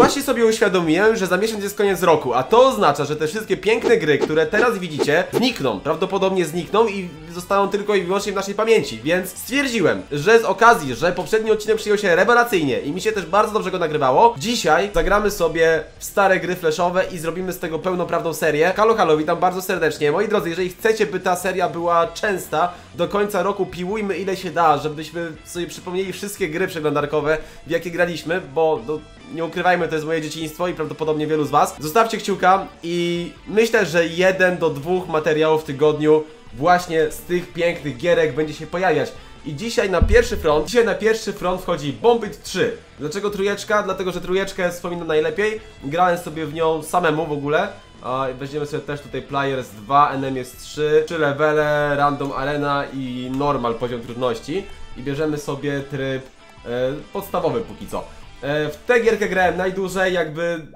Właśnie sobie uświadomiłem, że za miesiąc jest koniec roku, a to oznacza, że te wszystkie piękne gry, które teraz widzicie, znikną. Prawdopodobnie znikną i zostaną tylko i wyłącznie w naszej pamięci. Więc stwierdziłem, że z okazji, że poprzedni odcinek przyjął się rewelacyjnie i mi się też bardzo dobrze go nagrywało, dzisiaj zagramy sobie w stare gry flashowe i zrobimy z tego pełnoprawną serię. Halo, halo, witam bardzo serdecznie. Moi drodzy, jeżeli chcecie, by ta seria była częsta, do końca roku piłujmy ile się da, żebyśmy sobie przypomnieli wszystkie gry przeglądarkowe, w jakie graliśmy, bo no, nie ukrywajmy, to jest moje dzieciństwo i prawdopodobnie wielu z Was. Zostawcie kciuka i myślę, że jeden do dwóch materiałów w tygodniu właśnie z tych pięknych gierek będzie się pojawiać. I dzisiaj na pierwszy front, dzisiaj na pierwszy front wchodzi Bombit 3. Dlaczego trójeczka? Dlatego, że trójeczkę wspominam najlepiej. Grałem sobie w nią samemu w ogóle. A weźmiemy sobie też tutaj Players 2, Enemies 3, 3 levele, Random Arena i Normal poziom trudności. I bierzemy sobie tryb e, podstawowy póki co. E, w tę gierkę grałem najdłużej, jakby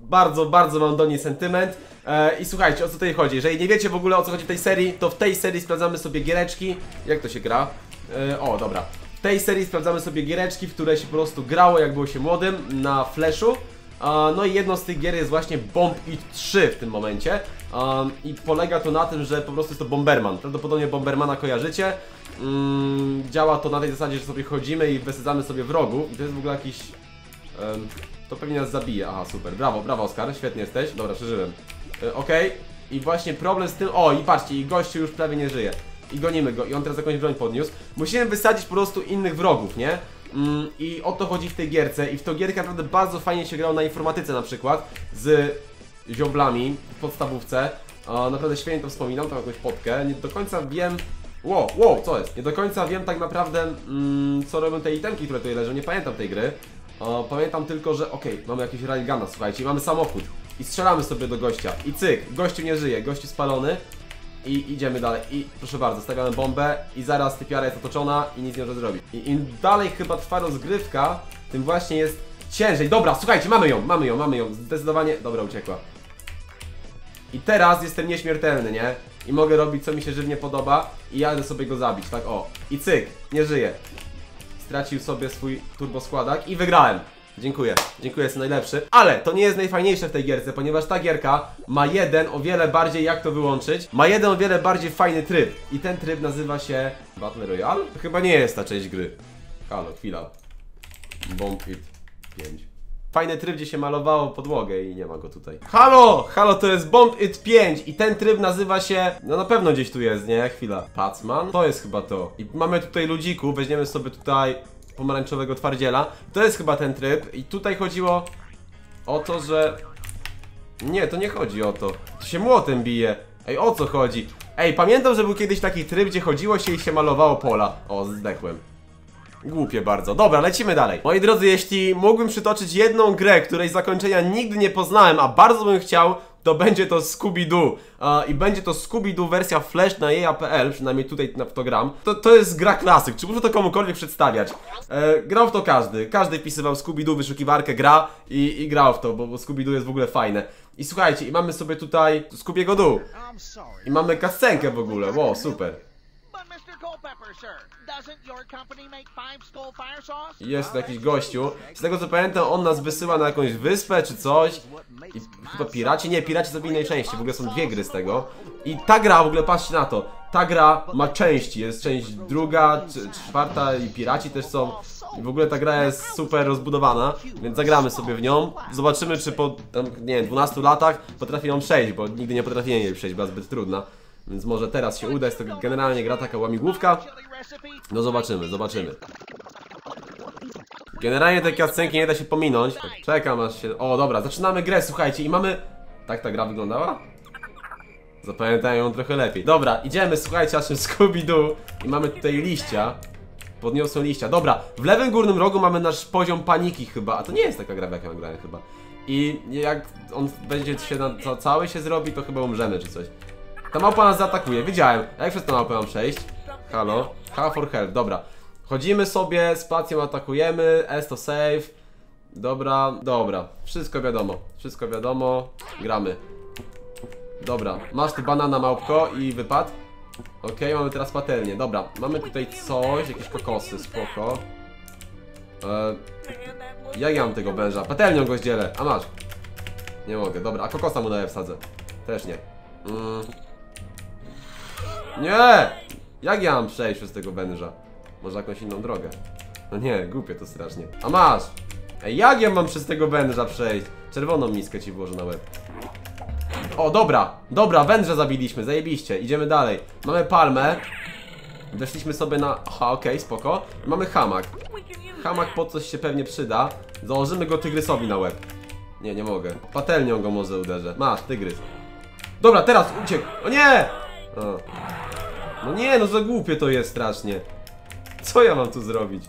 bardzo, bardzo mam do niej sentyment. E, I słuchajcie, o co tutaj chodzi? Jeżeli nie wiecie w ogóle o co chodzi w tej serii, to w tej serii sprawdzamy sobie giereczki. Jak to się gra? E, o, dobra. W tej serii sprawdzamy sobie giereczki, w które się po prostu grało, jak było się młodym, na flashu. No i jedną z tych gier jest właśnie Bomb It 3 w tym momencie. I polega to na tym, że po prostu jest to Bomberman. Prawdopodobnie Bombermana kojarzycie. Mm, działa to na tej zasadzie, że sobie chodzimy i wysadzamy sobie wrogu. I to jest w ogóle jakiś... em, to pewnie nas zabije. Aha, super. Brawo, brawo Oskar, świetnie jesteś. Dobra, przeżyłem. E, Okej. I właśnie problem z tym... O, i patrzcie, i gościu już prawie nie żyje. I gonimy go. I on teraz jakąś broń podniósł. Musimy wysadzić po prostu innych wrogów, nie? Mm, I o to chodzi w tej gierce. I w tą gierkę naprawdę bardzo fajnie się grało na informatyce na przykład. Z zioblami w podstawówce. Naprawdę świetnie to wspominam, tam jakąś potkę. Nie do końca wiem... Wow, wow, co jest? Nie do końca wiem tak naprawdę, mm, co robią te itemki, które tutaj leżą. Nie pamiętam tej gry. O, pamiętam tylko, że okej, mamy jakiś railguna, słuchajcie, i mamy samochód. I strzelamy sobie do gościa. I cyk, gościu nie żyje, gościu spalony. I idziemy dalej. I proszę bardzo, stawiamy bombę i zaraz typiara jest otoczona i nic nie może zrobić. I im dalej chyba trwa rozgrywka, tym właśnie jest ciężej. Dobra, słuchajcie, mamy ją, mamy ją, mamy ją. Zdecydowanie. Dobra, uciekła. I teraz jestem nieśmiertelny, nie? I mogę robić co mi się żywnie podoba i jadę sobie go zabić, tak o. I cyk, nie żyje. Stracił sobie swój turboskładak i wygrałem. Dziękuję, dziękuję, jestem najlepszy. Ale to nie jest najfajniejsze w tej gierce, ponieważ ta gierka ma jeden o wiele bardziej, jak to wyłączyć, ma jeden o wiele bardziej fajny tryb. I ten tryb nazywa się Battle Royale? To chyba nie jest ta część gry. Halo, chwila. Bomb It 5. Fajny tryb, gdzie się malowało podłogę i nie ma go tutaj. Halo! Halo, to jest Bomb It 5 i ten tryb nazywa się... No na pewno gdzieś tu jest, nie? Chwila. Pacman? To jest chyba to. I mamy tutaj ludziku, weźmiemy sobie tutaj pomarańczowego twardziela. To jest chyba ten tryb i tutaj chodziło o to, że... Nie, to nie chodzi o to. To się młotem bije. Ej, o co chodzi? Ej, pamiętam, że był kiedyś taki tryb, gdzie chodziło się i się malowało pola. O, zdechłem. Głupie bardzo. Dobra, lecimy dalej. Moi drodzy, jeśli mógłbym przytoczyć jedną grę, której zakończenia nigdy nie poznałem, a bardzo bym chciał, to będzie to Scooby-Doo. E, I będzie to Scooby-Doo wersja Flash na jeja.pl, przynajmniej tutaj na w to. To, jest gra klasyk, czy muszę to komukolwiek przedstawiać? E, grał w to każdy. Każdy wpisywał Scooby-Doo, wyszukiwarkę, gra i, i grał w to, bo, bo Scooby-Doo jest w ogóle fajne. I słuchajcie, i mamy sobie tutaj Scoobiego Doo. I mamy kascenkę w ogóle, wow, super. Culpepper, sir, doesn't your company make five skull fire sauce? Jest tu jakiś gościu. Z tego co pamiętam, on nas wysyła na jakąś wyspę czy coś. I chyba piraci? Nie, piraci zabili najczęściej. W ogóle są dwie gry z tego. I ta gra, w ogóle patrzcie na to. Ta gra ma części. Jest część druga, czwarta i piraci też są. I w ogóle ta gra jest super rozbudowana, więc zagramy sobie w nią. Zobaczymy, czy po nie wiem, 12 latach potrafię ją przejść, bo nigdy nie potrafiłem jej przejść, była zbyt trudna. Więc może teraz się uda, jest to generalnie gra taka łamigłówka. No zobaczymy, zobaczymy. Generalnie te cutscenki nie da się pominąć. Tak, Czekam aż się... O, dobra, zaczynamy grę, słuchajcie, i mamy... Tak ta gra wyglądała? Zapamiętają ją trochę lepiej. Dobra, idziemy, słuchajcie, naszym Scooby-Doo i mamy tutaj liścia. Podniosą liścia. Dobra, w lewym górnym rogu mamy nasz poziom paniki chyba, a to nie jest taka gra, w jaką ja grałem chyba. I jak on będzie się na, ca- cały się zrobi, to chyba umrzemy czy coś. Ta małpa nas zaatakuje, wiedziałem. Jak przez tę małpę mam przejść? Halo? H for help, dobra. Chodzimy sobie, spacją atakujemy, S to save. Dobra, dobra. Wszystko wiadomo, wszystko wiadomo. Gramy. Dobra, masz tu banana małpko i wypad. Okej, mamy teraz patelnię. Dobra, mamy tutaj coś, jakieś kokosy, spoko. E, Jak ja mam tego węża? Patelnią go zdzielę, a masz. Nie mogę, dobra, a kokosa mu daję wsadzę. Też nie. Mm. Nie! Jak ja mam przejść przez tego węża? Może jakąś inną drogę? No nie, głupie to strasznie. A masz! Ej, jak ja mam przez tego węża przejść? Czerwoną miskę ci włożę na łeb. O, dobra, dobra, węża zabiliśmy, zajebiście, idziemy dalej. Mamy palmę. Weszliśmy sobie na... Aha, okej, spoko. I mamy hamak. Hamak po coś się pewnie przyda. Założymy go tygrysowi na łeb. Nie, nie mogę. Patelnią go może uderzę. Masz, tygrys. Dobra, teraz uciekł. O nie! O. No nie, no za głupie to jest strasznie. Co ja mam tu zrobić?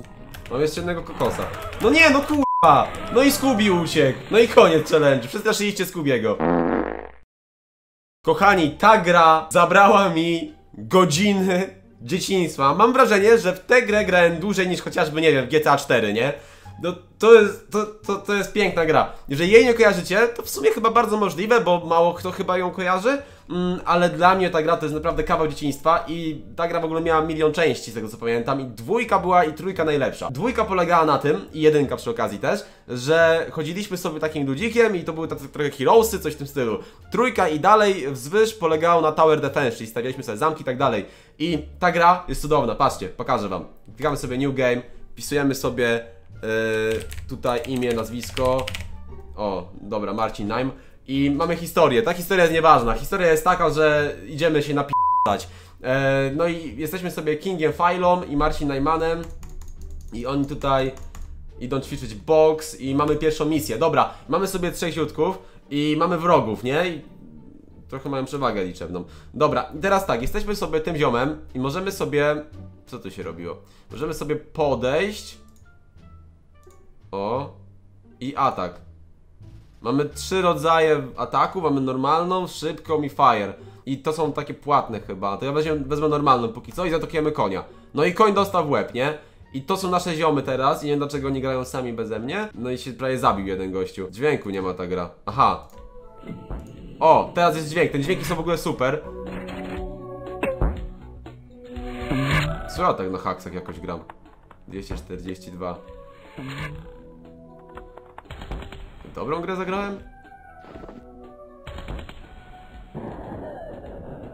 Mam jeszcze jednego kokosa. No nie, no kurwa! No i Scooby uciekł. No i koniec challenge. Przestraszyliście Scoobiego. Kochani, ta gra zabrała mi godziny dzieciństwa. Mam wrażenie, że w tę grę grałem dłużej niż chociażby, nie wiem, w GTA 4, nie? No, to, jest, to, to, to jest piękna gra. Jeżeli jej nie kojarzycie, to w sumie chyba bardzo możliwe, bo mało kto chyba ją kojarzy, mm, ale dla mnie ta gra to jest naprawdę kawał dzieciństwa i ta gra w ogóle miała milion części, z tego co pamiętam, i dwójka była i trójka najlepsza. Dwójka polegała na tym, i jedynka przy okazji też, że chodziliśmy sobie takim ludzikiem i to były tacy trochę heroesy, coś w tym stylu. Trójka i dalej wzwyż polegało na tower defense, czyli stawialiśmy sobie zamki i tak dalej. I ta gra jest cudowna, patrzcie, pokażę wam. Klikamy sobie new game, wpisujemy sobie tutaj imię, nazwisko. O, dobra, Marcin Naim. I mamy historię. Ta historia jest nieważna. Historia jest taka, że idziemy się napisać. Yy, no i jesteśmy sobie Kingiem Filą i Marcin Najmanem. I oni tutaj idą ćwiczyć boks i mamy pierwszą misję. Dobra, mamy sobie trzech ziutków i mamy wrogów, nie? I trochę mają przewagę liczebną. Dobra, teraz tak, jesteśmy sobie tym ziomem i możemy sobie... Co tu się robiło? Możemy sobie podejść o. I atak. Mamy trzy rodzaje ataku, mamy normalną, szybką i fire. I to są takie płatne chyba. To ja wezmę, wezmę normalną póki co i zaatakujemy konia. No i koń dostał w łeb, nie? I to są nasze ziomy teraz i nie wiem dlaczego nie grają sami beze mnie. No i się prawie zabił jeden gościu. Dźwięku nie ma ta gra. Aha. O, teraz jest dźwięk. Te dźwięki są w ogóle super. Co tak na haksach jakoś gram? 242. Dobrą grę zagrałem?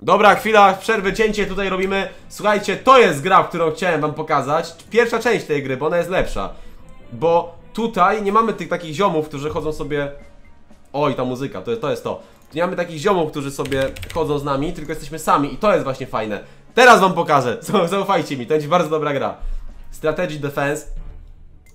Dobra, chwila przerwy, cięcie tutaj robimy. Słuchajcie, to jest gra, którą chciałem wam pokazać. Pierwsza część tej gry, bo ona jest lepsza. Bo tutaj nie mamy tych takich ziomów, którzy chodzą sobie... Oj, ta muzyka, to jest to. Jest to. Nie mamy takich ziomów, którzy sobie chodzą z nami, tylko jesteśmy sami i to jest właśnie fajne. Teraz wam pokażę, zaufajcie mi, to jest bardzo dobra gra. Strategy Defense.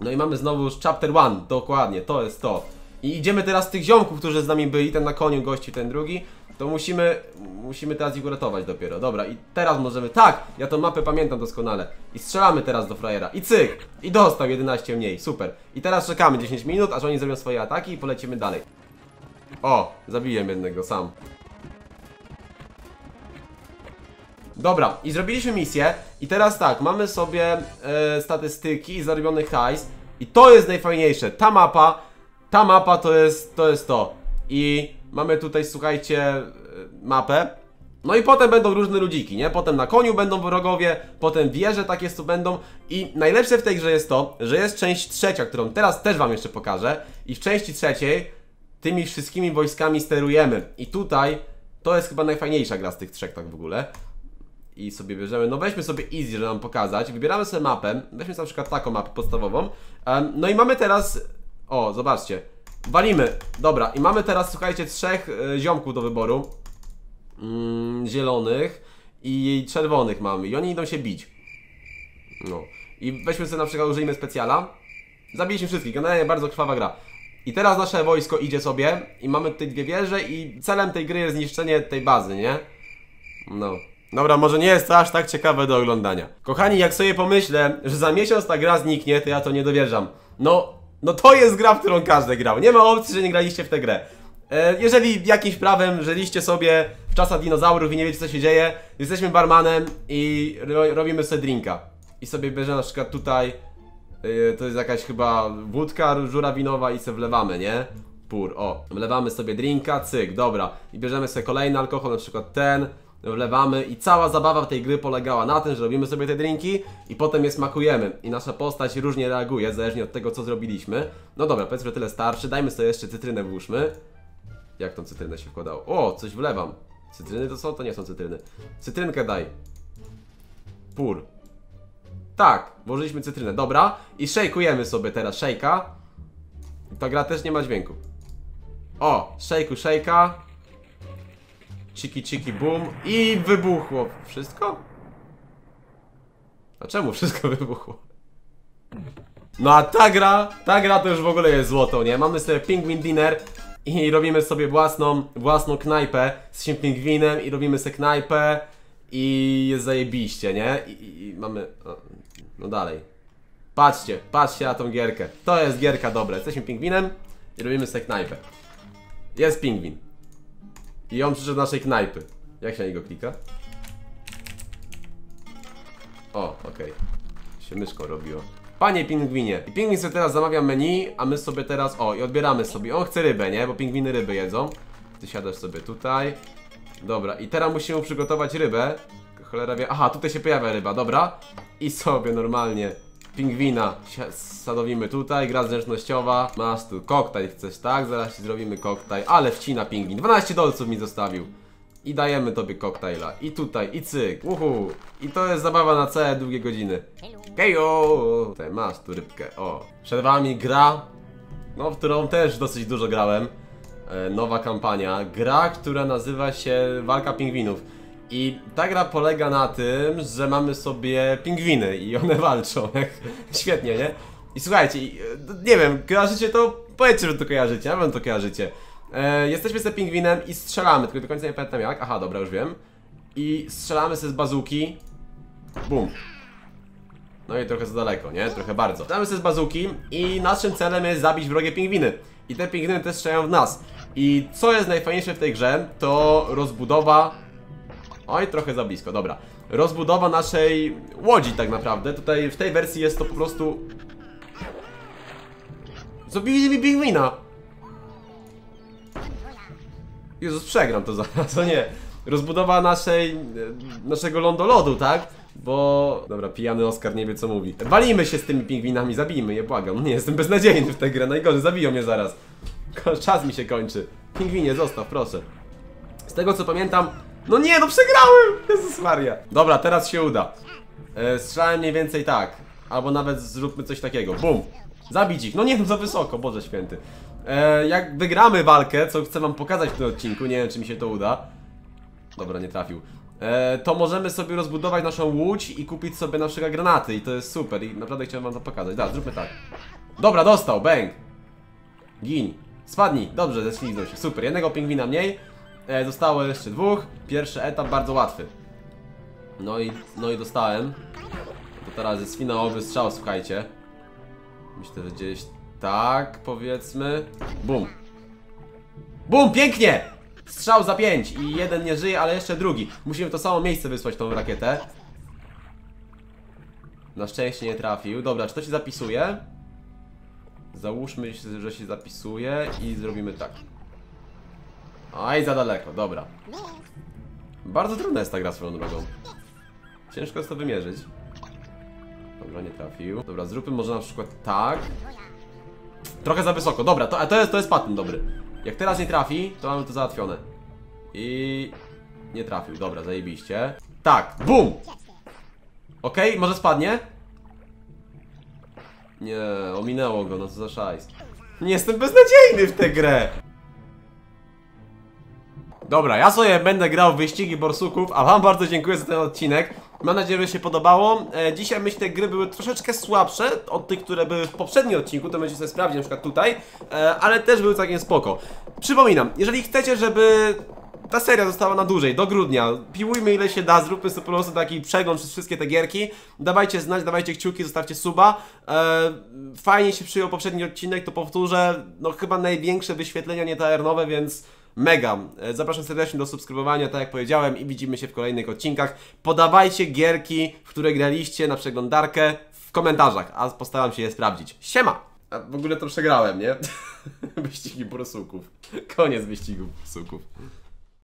No i mamy znowu Chapter 1, dokładnie, to jest to. I idziemy teraz tych ziomków, którzy z nami byli, ten na koniu gości, ten drugi. To musimy, musimy teraz ich uratować dopiero. Dobra, i teraz możemy, tak, ja tą mapę pamiętam doskonale. I strzelamy teraz do frajera. I cyk! I dostał 11 mniej, super. I teraz czekamy 10 minut, aż oni zrobią swoje ataki i polecimy dalej. O, zabiłem jednego sam. Dobra, i zrobiliśmy misję i teraz tak, mamy sobie e, statystyki i zarobiony hajs i to jest najfajniejsze, ta mapa ta mapa to jest to. Jest to. I mamy tutaj, słuchajcie, e, mapę. No i potem będą różne ludziki, nie? Potem na koniu będą wrogowie, potem wieże takie tu będą. I najlepsze w tej grze jest to, że jest część trzecia, którą teraz też wam jeszcze pokażę. I w części trzeciej tymi wszystkimi wojskami sterujemy. I tutaj to jest chyba najfajniejsza gra z tych trzech tak w ogóle. I sobie bierzemy, no weźmy sobie easy, żeby nam pokazać. Wybieramy sobie mapę, weźmy sobie na przykład taką mapę podstawową. No i mamy teraz o, zobaczcie. Walimy. Dobra, i mamy teraz, słuchajcie, trzech y, ziomków do wyboru. Mm, zielonych i czerwonych mamy. I oni idą się bić. No. I weźmy sobie na przykład, użyjmy specjala. Zabiliśmy wszystkich. Generalnie bardzo krwawa gra. I teraz nasze wojsko idzie sobie i mamy tutaj dwie wieże i celem tej gry jest zniszczenie tej bazy, nie? No. Dobra, może nie jest to aż tak ciekawe do oglądania. Kochani, jak sobie pomyślę, że za miesiąc ta gra zniknie, to ja to nie dowierzam. No, no to jest gra, w którą każdy grał. Nie ma opcji, że nie graliście w tę grę. E, jeżeli jakimś prawem żyliście sobie w czasach dinozaurów i nie wiecie co się dzieje, jesteśmy barmanem i ro robimy sobie drinka. I sobie bierzemy na przykład tutaj, e, to jest jakaś chyba wódka żurawinowa i sobie wlewamy, nie? Pur, o. Wlewamy sobie drinka, cyk, dobra. I bierzemy sobie kolejny alkohol, na przykład ten. Wlewamy i cała zabawa tej gry polegała na tym, że robimy sobie te drinki i potem je smakujemy i nasza postać różnie reaguje, zależnie od tego, co zrobiliśmy. No dobra, powiedzmy, że tyle starczy, dajmy sobie jeszcze cytrynę włóżmy. Jak tą cytrynę się wkładało? O, coś wlewam. Cytryny to są? To nie są cytryny. Cytrynkę daj. Pur. Tak, włożyliśmy cytrynę, dobra. I szejkujemy sobie teraz szejka. Ta gra też nie ma dźwięku. O, szejku, szejka. Ciki, ciki, boom. I wybuchło. Wszystko? A czemu wszystko wybuchło? No a ta gra, ta gra to już w ogóle jest złoto, nie? Mamy sobie Pingwin Dinner i robimy sobie własną, własną knajpę z tym pingwinem i robimy sobie knajpę i jest zajebiście, nie? I, i, i mamy... No dalej. Patrzcie, patrzcie na tą gierkę. To jest gierka dobra. Jesteśmy pingwinem i robimy sobie knajpę. Jest pingwin. I on przyszedł do naszej knajpy. Jak się na niego klika? O, okej. Się myszką robiło. Panie pingwinie. I pingwin sobie teraz zamawia menu, a my sobie teraz, o, i odbieramy sobie. On chce rybę, nie? Bo pingwiny ryby jedzą. Ty siadasz sobie tutaj. Dobra, i teraz musimy przygotować rybę. Cholera wie. Aha, tutaj się pojawia ryba, dobra. I sobie normalnie pingwina sadowimy tutaj, gra zręcznościowa. Masz tu koktajl, chcesz tak? Zaraz ci zrobimy koktajl. Ale wcina pingwin. 12 dolców mi zostawił. I dajemy tobie koktajla. I tutaj, i cyk. Uhu. I to jest zabawa na całe długie godziny. Hejo! Tutaj masz tu rybkę. O. Przed wami gra, no w którą też dosyć dużo grałem. E, nowa kampania. Gra, która nazywa się Walka Pingwinów. I ta gra polega na tym, że mamy sobie pingwiny i one walczą. Świetnie, nie? I słuchajcie, e, nie wiem, kojarzycie to? Powiedzcie, że to kojarzycie, na pewno to kojarzycie. E, jesteśmy z pingwinem i strzelamy, tylko do końca nie pamiętam jak. Aha, dobra, już wiem. I strzelamy sobie z bazuki. Bum. No i trochę za daleko, nie? Trochę bardzo. Damy sobie z bazuki i naszym celem jest zabić wrogie pingwiny. I te pingwiny też strzelają w nas. I co jest najfajniejsze w tej grze, to rozbudowa... Oj, trochę za blisko, dobra. Rozbudowa naszej łodzi tak naprawdę. Tutaj w tej wersji jest to po prostu... Zabili mi pingwina! Jezus, przegram to zaraz, o nie. Rozbudowa naszej, naszego lądolodu, tak? Bo... Dobra, pijany Oskar nie wie co mówi. Walimy się z tymi pingwinami, zabijmy je, błagam. Nie, jestem beznadziejny w tę grę, najgorzej, zabiją mnie zaraz. Czas mi się kończy. Pingwinie, zostaw, proszę. Z tego co pamiętam... No nie, no przegrałem! Jezus Maria. Dobra, teraz się uda. E, strzelałem mniej więcej tak. Albo nawet zróbmy coś takiego. Bum! Zabić ich. No nie, no za wysoko, Boże Święty. E, jak wygramy walkę, co chcę wam pokazać w tym odcinku, nie wiem czy mi się to uda. Dobra, nie trafił. E, to możemy sobie rozbudować naszą łódź i kupić sobie na przykład granaty i to jest super i naprawdę chciałem wam to pokazać. Da, zróbmy tak. Dobra, dostał, bang. Gin. Spadnij. Dobrze, ześliznął się. Super, jednego pingwina mniej. E, zostało jeszcze dwóch. Pierwszy etap bardzo łatwy. No i, no i dostałem. To teraz jest finałowy strzał, słuchajcie. Myślę, że gdzieś tak, powiedzmy. Bum. Bum, pięknie! Strzał za pięć i jeden nie żyje, ale jeszcze drugi. Musimy w to samo miejsce wysłać tą rakietę. Na szczęście nie trafił. Dobra, czy to się zapisuje? Załóżmy, że się zapisuje i zrobimy tak. Aj, za daleko, dobra. Bardzo trudna jest ta gra swoją drogą. Ciężko jest to wymierzyć. Dobra, nie trafił. Dobra, zróbmy może na przykład tak. Trochę za wysoko. Dobra, to, to jest, to jest patent dobry. Jak teraz nie trafi, to mamy to załatwione. I... Nie trafił. Dobra, zajebiście. Tak, bum! Okej, może spadnie? Nie, ominęło go, no co za szajs. Nie jestem beznadziejny w tę grę! Dobra, ja sobie będę grał w wyścigi borsuków, a wam bardzo dziękuję za ten odcinek. Mam nadzieję, że się podobało. E, dzisiaj myślę, te gry były troszeczkę słabsze od tych, które były w poprzednim odcinku, to będziecie sobie sprawdzić na przykład tutaj, e, ale też były całkiem spoko. Przypominam, jeżeli chcecie, żeby ta seria została na dłużej, do grudnia, piłujmy ile się da, zróbmy sobie po prostu taki przegląd przez wszystkie te gierki, dawajcie znać, dawajcie kciuki, zostawcie suba. E, fajnie się przyjął poprzedni odcinek, to powtórzę, no chyba największe wyświetlenia nietajernowe, więc mega. E, Zapraszam serdecznie do subskrybowania, tak jak powiedziałem, i widzimy się w kolejnych odcinkach. Podawajcie gierki, w które graliście na przeglądarkę w komentarzach, a postaram się je sprawdzić. Siema! A w ogóle to przegrałem, nie? Wyścigi borsuków. Koniec wyścigu borsuków.